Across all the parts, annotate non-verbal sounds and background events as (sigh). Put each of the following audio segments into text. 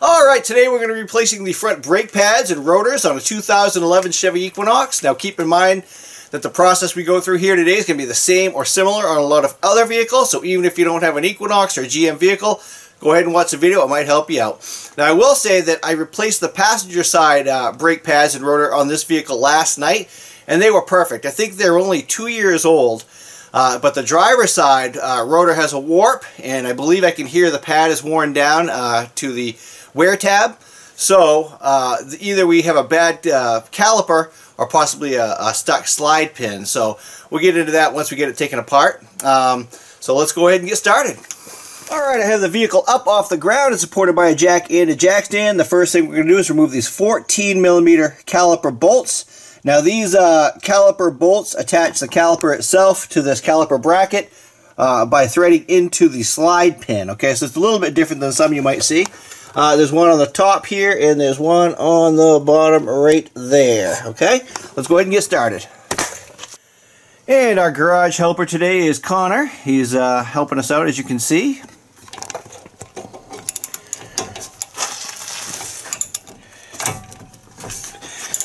Alright, today we're going to be replacing the front brake pads and rotors on a 2011 Chevy Equinox. Now keep in mind that the process we go through here today is going to be the same or similar on a lot of other vehicles, so even if you don't have an Equinox or GM vehicle, go ahead and watch the video, it might help you out. Now I will say that I replaced the passenger side uh, brake pads and rotor on this vehicle last night, and they were perfect. I think they're only two years old, uh, but the driver side uh, rotor has a warp, and I believe I can hear the pad is worn down uh, to the wear tab. So uh, either we have a bad uh, caliper or possibly a, a, stuck slide pin. So we'll get into that once we get it taken apart. Um, so let's go ahead and get started. Alright, I have the vehicle up off the ground and supported by a jack and a jack stand. The first thing we're going to do is remove these 14 millimeter caliper bolts. Now these uh, caliper bolts attach the caliper itself to this caliper bracket uh, by threading into the slide pin. Okay, so it's a little bit different than some you might see. Uh, there's one on the top here, and there's one on the bottom right there. Okay, let's go ahead and get started. And our garage helper today is Connor. He's uh, helping us out, as you can see.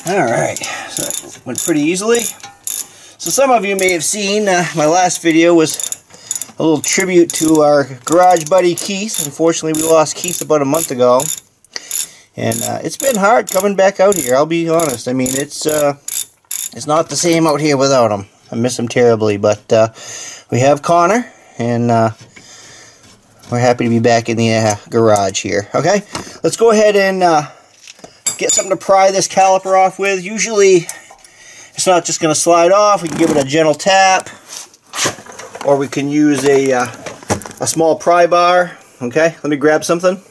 Alright, so that went pretty easily. So some of you may have seen uh, my last video was a little tribute to our garage buddy Keith. Unfortunately, we lost Keith about a month ago. And uh, it's been hard coming back out here, I'll be honest. I mean, it's uh, it's not the same out here without him. I miss him terribly, but uh, we have Connor, and uh, we're happy to be back in the uh, garage here. Okay, let's go ahead and uh, get something to pry this caliper off with. Usually, it's not just going to slide off. We can give it a gentle tap or we can use a, uh, a small pry bar. Okay, let me grab something.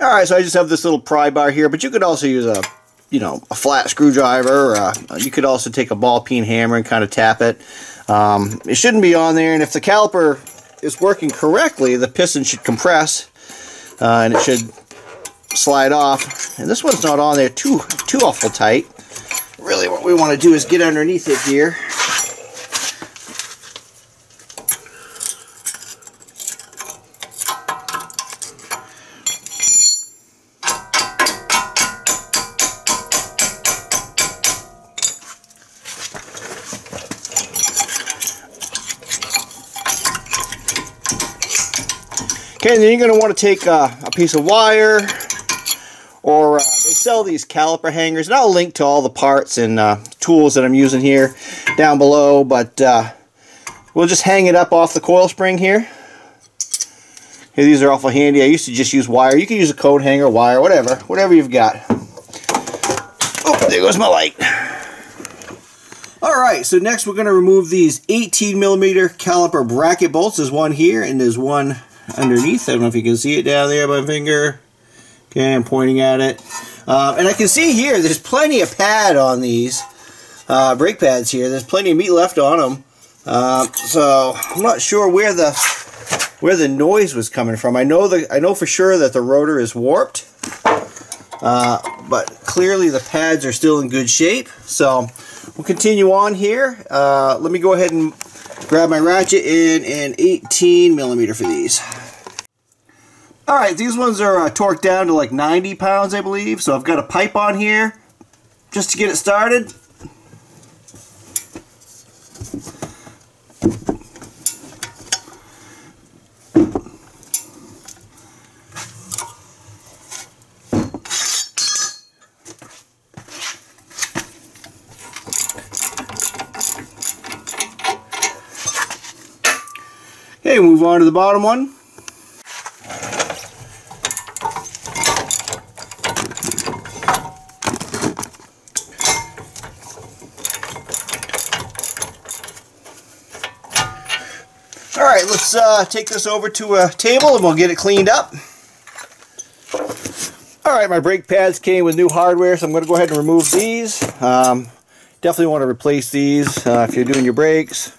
Alright, so I just have this little pry bar here, but you could also use a, you know, a flat screwdriver. A, you could also take a ball peen hammer and kind of tap it. Um, it shouldn't be on there, and if the caliper is working correctly, the piston should compress, uh, and it should slide off. And this one's not on there too, too awful tight. Really what we want to do is get underneath it here. Okay, then you're going to want to take uh, a piece of wire, or uh, sell these caliper hangers, and I'll link to all the parts and uh, tools that I'm using here down below, but uh, we'll just hang it up off the coil spring here. Okay, these are awful handy. I used to just use wire. You can use a coat hanger, wire, whatever, whatever you've got. Oh, there goes my light. Alright, so next we're going to remove these 18 millimeter caliper bracket bolts. There's one here and there's one underneath. I don't know if you can see it down there, my finger. Okay, I'm pointing at it. Uh, and I can see here, there's plenty of pad on these uh, brake pads here. There's plenty of meat left on them. Uh, so I'm not sure where the where the noise was coming from. I know the I know for sure that the rotor is warped, uh, but clearly the pads are still in good shape. So we'll continue on here. Uh, let me go ahead and grab my ratchet in an 18 millimeter for these. Alright, these ones are uh, torqued down to like 90 pounds, I believe. So I've got a pipe on here just to get it started. Okay, move on to the bottom one. Alright, let's uh, take this over to a table and we'll get it cleaned up. Alright, my brake pads came with new hardware, so I'm going to go ahead and remove these. Um, definitely want to replace these uh, if you're doing your brakes.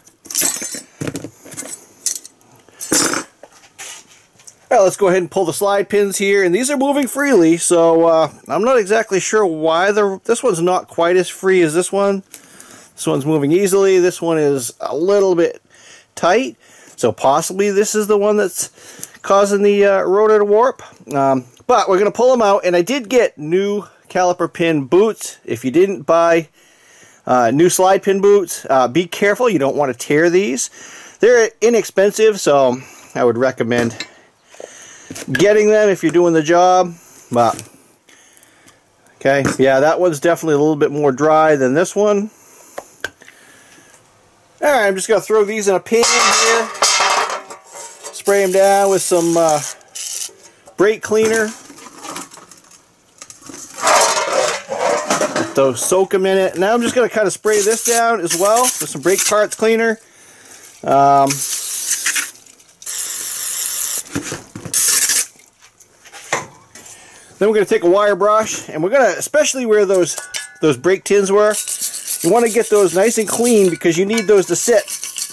Alright, let's go ahead and pull the slide pins here, and these are moving freely, so uh, I'm not exactly sure why the this one's not quite as free as this one. This one's moving easily, this one is a little bit tight. So possibly this is the one that's causing the uh, rotor to warp. Um, but we're going to pull them out. And I did get new caliper pin boots. If you didn't buy uh, new slide pin boots, uh, be careful. You don't want to tear these. They're inexpensive, so I would recommend getting them if you're doing the job. But, okay, yeah, that one's definitely a little bit more dry than this one. Alright, I'm just going to throw these in a pan here. Spray them down with some uh, brake cleaner. Those soak them in it. Now I'm just going to kind of spray this down as well with some brake parts cleaner. Um, then we're going to take a wire brush and we're going to, especially where those those brake tins were, you want to get those nice and clean because you need those to sit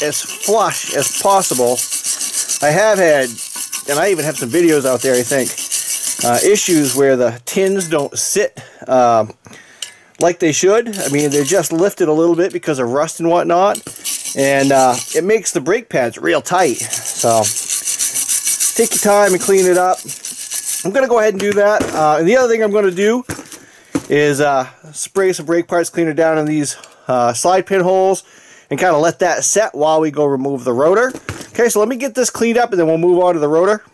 as flush as possible. I have had, and I even have some videos out there, I think, uh, issues where the tins don't sit uh, like they should. I mean, they're just lifted a little bit because of rust and whatnot. And uh, it makes the brake pads real tight. So, take your time and clean it up. I'm going to go ahead and do that. Uh, and the other thing I'm going to do is uh, spray some brake parts cleaner down in these uh, slide pin holes and kind of let that set while we go remove the rotor. Okay, so let me get this cleaned up and then we'll move on to the rotor.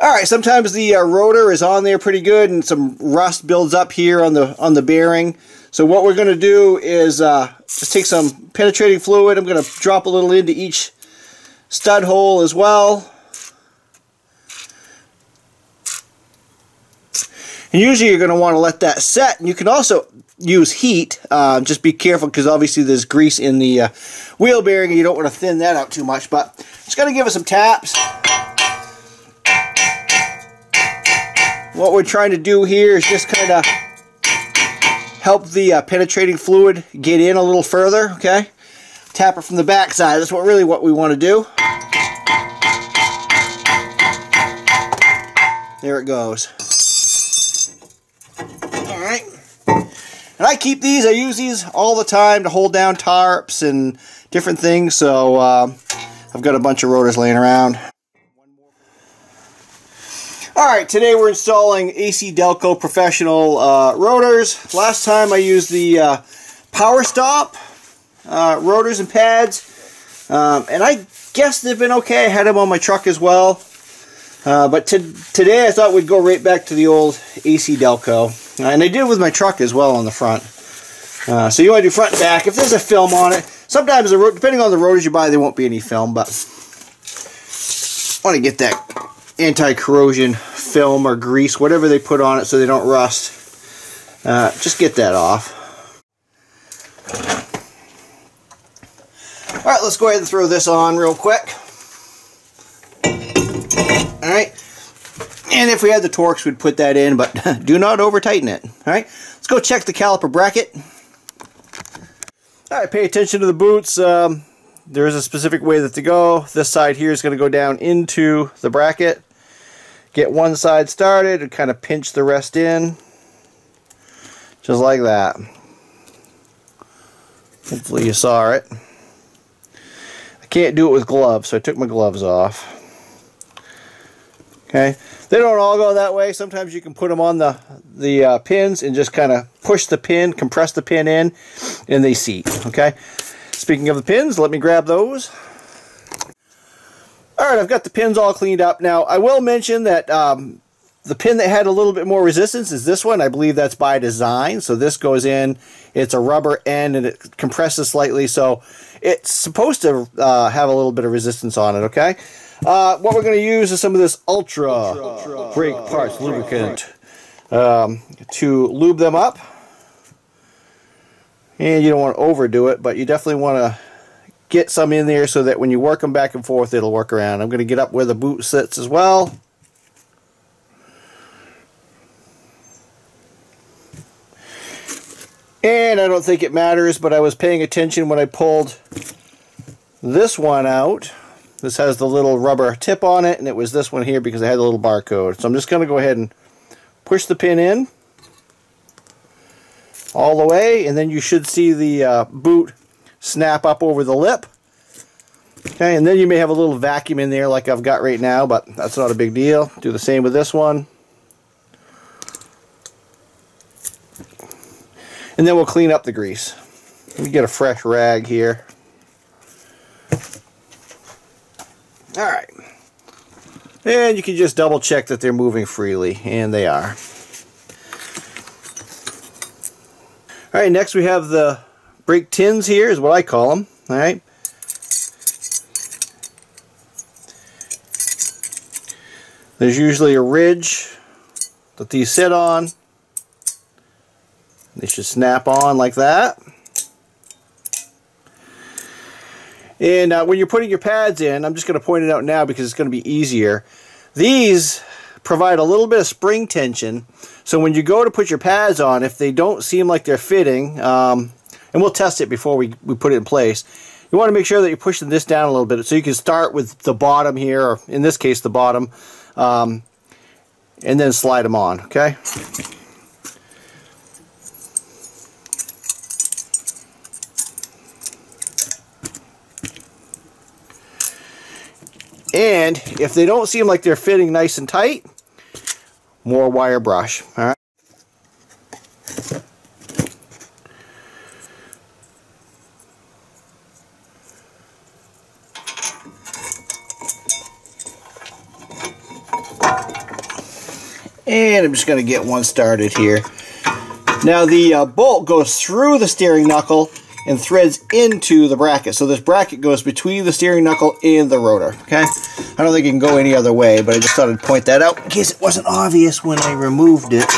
Alright, sometimes the uh, rotor is on there pretty good and some rust builds up here on the on the bearing. So what we're going to do is uh, just take some penetrating fluid. I'm going to drop a little into each stud hole as well. And usually you're going to want to let that set. And you can also use heat. Uh, just be careful because obviously there's grease in the uh, wheel bearing and you don't want to thin that out too much. But just going to give it some taps. What we're trying to do here is just kind of help the uh, penetrating fluid get in a little further, okay? Tap it from the back side. That's what really what we want to do. There it goes. Alright. And I keep these, I use these all the time to hold down tarps and different things, so uh, I've got a bunch of rotors laying around. Alright, today we're installing AC Delco Professional uh, rotors. Last time I used the uh, Power Stop uh, rotors and pads, um, and I guess they've been okay. I had them on my truck as well. Uh, but today I thought we'd go right back to the old AC Delco. Uh, and I did with my truck as well on the front. Uh, so you want to do front and back. If there's a film on it, sometimes, the depending on the rotors you buy, there won't be any film. But I want to get that anti-corrosion film or grease, whatever they put on it so they don't rust. Uh, just get that off. Alright, let's go ahead and throw this on real quick. Alright. And if we had the Torx, we'd put that in, but (laughs) do not over tighten it. Alright, let's go check the caliper bracket. Alright, pay attention to the boots. Um, there is a specific way that to go. This side here is going to go down into the bracket. Get one side started and kind of pinch the rest in. Just like that. Hopefully you saw it. I can't do it with gloves, so I took my gloves off. Okay, they don't all go that way. Sometimes you can put them on the the uh, pins and just kind of push the pin, compress the pin in, and they seat. Okay. Speaking of the pins, let me grab those. All right, I've got the pins all cleaned up. Now, I will mention that um, the pin that had a little bit more resistance is this one. I believe that's by design. So this goes in. It's a rubber end and it compresses slightly. So it's supposed to uh, have a little bit of resistance on it. Okay. Uh, what we're going to use is some of this Ultra, Ultra brake parts lubricant um, to lube them up. And you don't want to overdo it, but you definitely want to get some in there so that when you work them back and forth, it'll work around. I'm going to get up where the boot sits as well. And I don't think it matters, but I was paying attention when I pulled this one out. This has the little rubber tip on it, and it was this one here because it had the little barcode. So I'm just going to go ahead and push the pin in all the way, and then you should see the uh, boot snap up over the lip. Okay, and then you may have a little vacuum in there like I've got right now, but that's not a big deal. Do the same with this one. And then we'll clean up the grease. Let me get a fresh rag here. Alright. And you can just double check that they're moving freely, and they are. Alright, next we have the brake tins here, is what I call them. Alright. There's usually a ridge that these sit on. They should snap on like that. And uh, when you're putting your pads in, I'm just going to point it out now because it's going to be easier. These provide a little bit of spring tension. So when you go to put your pads on, if they don't seem like they're fitting, um, and we'll test it before we, we put it in place, you want to make sure that you're pushing this down a little bit. So you can start with the bottom here, or in this case the bottom, um, and then slide them on, okay? And if they don't seem like they're fitting nice and tight, more wire brush. All right. And I'm just going to get one started here. Now the uh, bolt goes through the steering knuckle and threads into the bracket. So this bracket goes between the steering knuckle and the rotor, okay? I don't think it can go any other way, but I just thought I'd point that out in case it wasn't obvious when I removed it.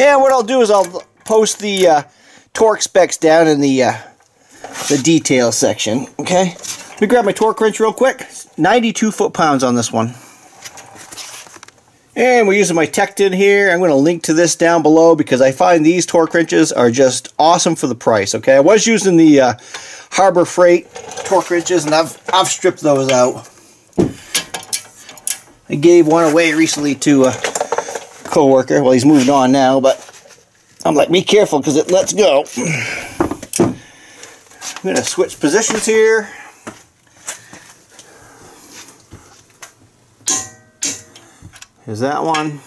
And what I'll do is I'll post the uh, torque specs down in the uh, the detail section. Okay, let me grab my torque wrench real quick. 92 foot-pounds on this one. And we're using my Tekton here. I'm going to link to this down below because I find these torque wrenches are just awesome for the price. Okay, I was using the uh, Harbor Freight torque wrenches and I've, I've stripped those out. I gave one away recently to a co-worker. Well, he's moved on now, but I'm like, be careful because it lets go. I'm going to switch positions here. Here's that one.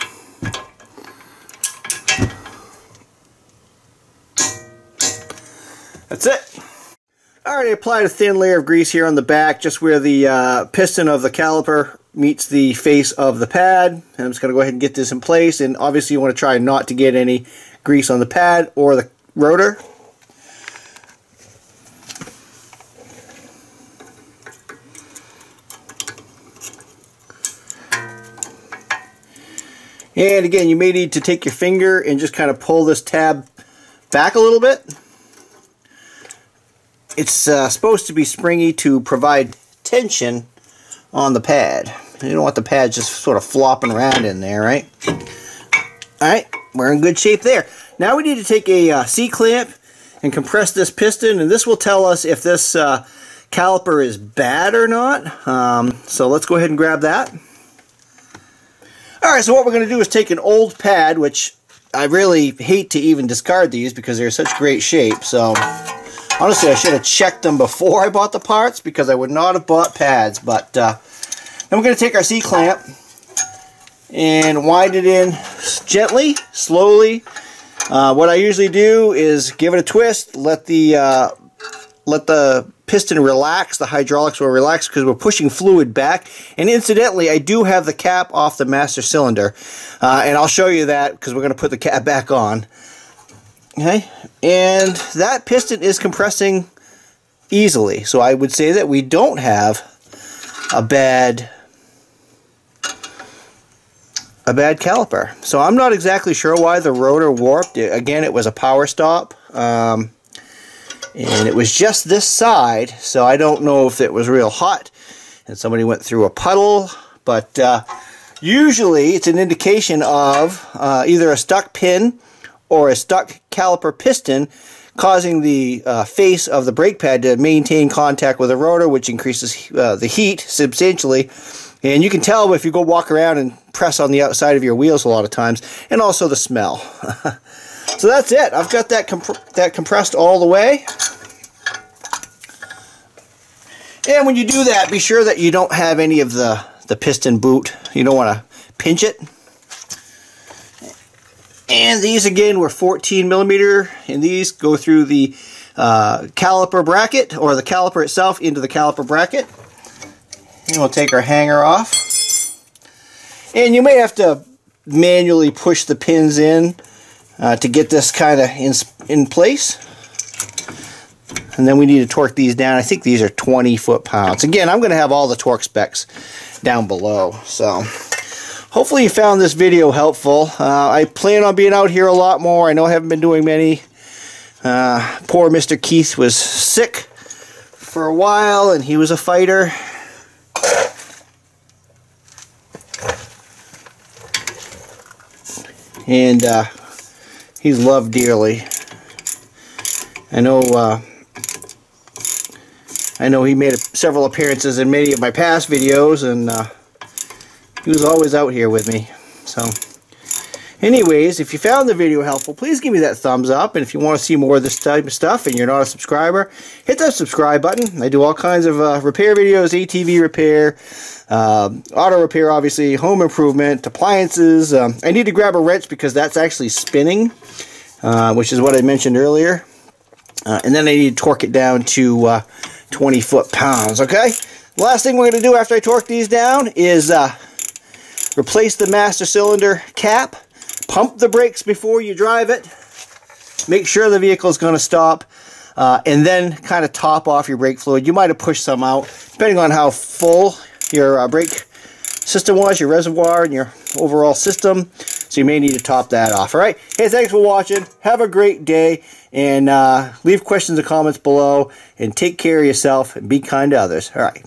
That's it. I already applied a thin layer of grease here on the back, just where the uh, piston of the caliper meets the face of the pad. And I'm just going to go ahead and get this in place. And obviously you want to try not to get any grease on the pad or the rotor. And again, you may need to take your finger and just kind of pull this tab back a little bit. It's uh, supposed to be springy to provide tension on the pad. You don't want the pad just sort of flopping around in there, right? Alright, we're in good shape there. Now we need to take a uh, C-clamp and compress this piston, and this will tell us if this uh, caliper is bad or not. Um, so let's go ahead and grab that. Alright, so what we're going to do is take an old pad, which I really hate to even discard these because they're such great shape. So honestly, I should have checked them before I bought the parts because I would not have bought pads. But uh, then we're going to take our C-clamp and wind it in gently, slowly. Uh, what I usually do is give it a twist, let the uh, let the piston relax, the hydraulics will relax because we're pushing fluid back. And incidentally, I do have the cap off the master cylinder, uh, and I'll show you that because we're going to put the cap back on. Okay, and that piston is compressing easily, so I would say that we don't have a bad a bad caliper. So I'm not exactly sure why the rotor warped. Again, it was a power stop. Um, and it was just this side, so I don't know if it was real hot and somebody went through a puddle, but uh, Usually it's an indication of uh, either a stuck pin or a stuck caliper piston causing the uh, face of the brake pad to maintain contact with the rotor, which increases uh, the heat substantially. And you can tell if you go walk around and press on the outside of your wheels a lot of times, and also the smell. (laughs) so that's it. I've got that, comp that compressed all the way. And when you do that, be sure that you don't have any of the, the piston boot. You don't want to pinch it. And these again were 14 millimeter, and these go through the uh, caliper bracket or the caliper itself into the caliper bracket. And we'll take our hanger off. And you may have to manually push the pins in uh, to get this kind of in, in place. And then we need to torque these down. I think these are 20 foot-pounds. Again, I'm going to have all the torque specs down below. So hopefully you found this video helpful. Uh, I plan on being out here a lot more. I know I haven't been doing many. Uh, poor Mr. Keith was sick for a while and he was a fighter. And uh, he's loved dearly. I know uh, I know he made several appearances in many of my past videos, and uh, he was always out here with me. So, anyways, if you found the video helpful, please give me that thumbs up. And if you want to see more of this type of stuff and you're not a subscriber, hit that subscribe button. I do all kinds of uh, repair videos, ATV repair, uh, auto repair, obviously, home improvement, appliances. Um, I need to grab a wrench because that's actually spinning, uh, which is what I mentioned earlier. Uh, and then I need to torque it down to uh, 20 foot-pounds, okay? Last thing we're going to do after I torque these down is uh, replace the master cylinder cap, pump the brakes before you drive it, make sure the vehicle is going to stop, uh, and then kind of top off your brake fluid. You might have pushed some out, depending on how full your uh, brake system was, your reservoir, and your overall system. So you may need to top that off. All right. Hey, thanks for watching. Have a great day. And uh, leave questions and comments below. And take care of yourself and be kind to others. All right.